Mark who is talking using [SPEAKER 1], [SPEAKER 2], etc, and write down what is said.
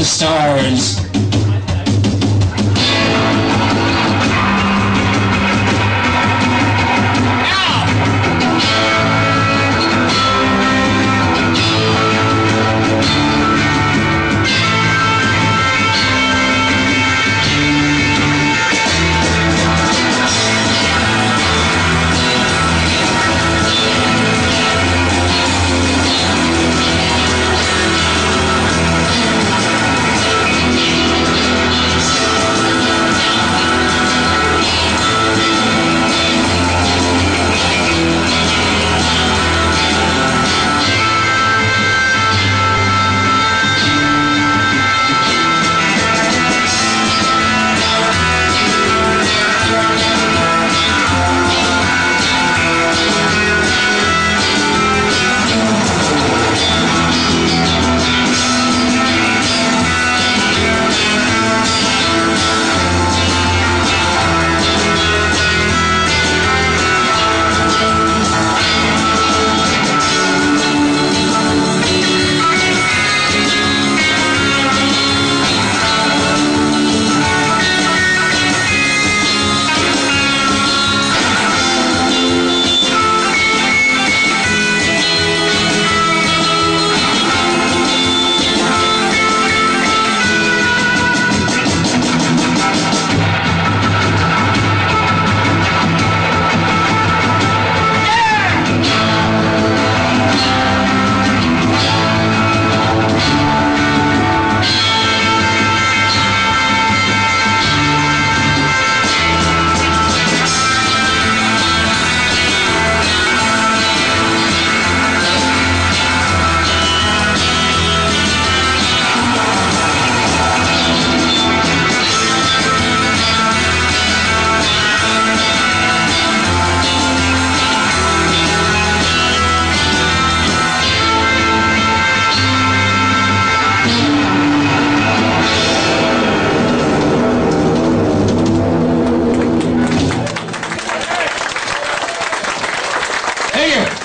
[SPEAKER 1] the stars. Hey, you.